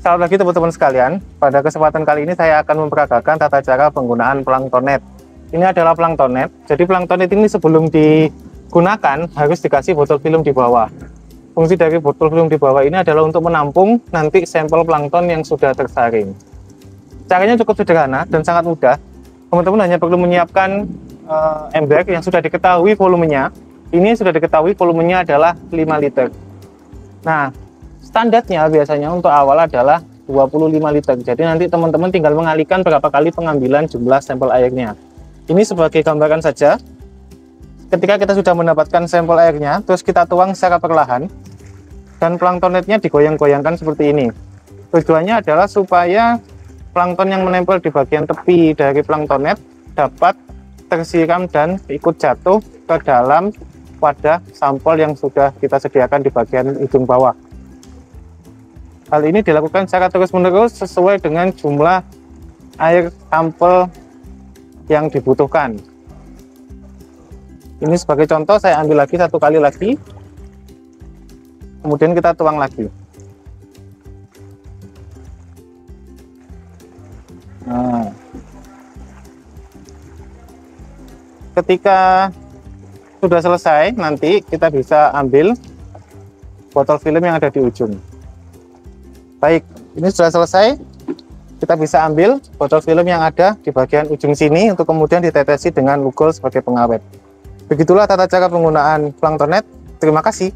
Selamat pagi teman-teman sekalian. Pada kesempatan kali ini saya akan memperagakan tata cara penggunaan planktonet. Ini adalah planktonet. Jadi planktonet ini sebelum digunakan harus dikasih botol film di bawah. Fungsi dari botol film di bawah ini adalah untuk menampung nanti sampel plankton yang sudah tersaring. Caranya cukup sederhana dan sangat mudah. Teman-teman hanya perlu menyiapkan uh, ember yang sudah diketahui volumenya. Ini sudah diketahui volumenya adalah 5 liter. Nah, standarnya biasanya untuk awal adalah 25 liter. Jadi nanti teman-teman tinggal mengalihkan berapa kali pengambilan jumlah sampel airnya. Ini sebagai gambaran saja. Ketika kita sudah mendapatkan sampel airnya, terus kita tuang secara perlahan dan planktonetnya digoyang-goyangkan seperti ini. Tujuannya adalah supaya plankton yang menempel di bagian tepi dari planktonet dapat tersiram dan ikut jatuh ke dalam wadah sampel yang sudah kita sediakan di bagian ujung bawah. Hal ini dilakukan secara terus-menerus sesuai dengan jumlah air sampel yang dibutuhkan. Ini sebagai contoh saya ambil lagi satu kali lagi. Kemudian kita tuang lagi. Nah. Ketika sudah selesai, nanti kita bisa ambil botol film yang ada di ujung. Baik, ini sudah selesai. Kita bisa ambil botol film yang ada di bagian ujung sini untuk kemudian ditetesi dengan lugol sebagai pengawet. Begitulah tata cara penggunaan planktonet. Terima kasih.